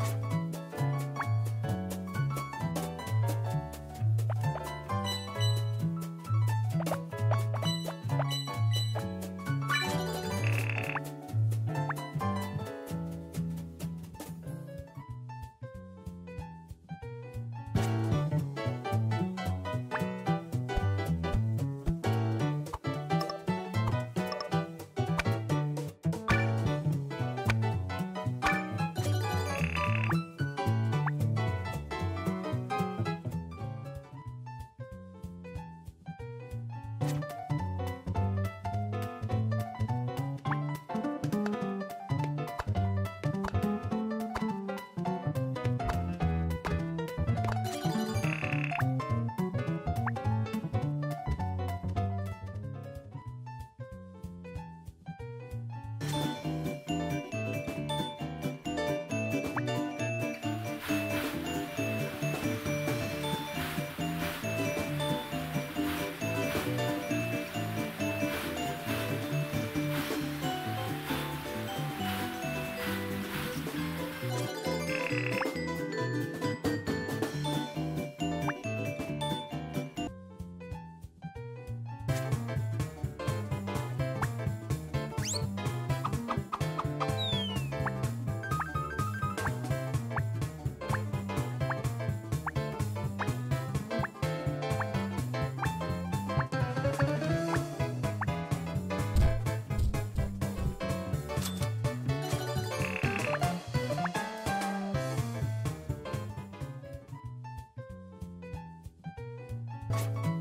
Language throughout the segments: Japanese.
you you Bye.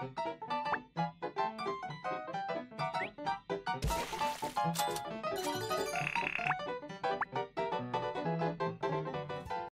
you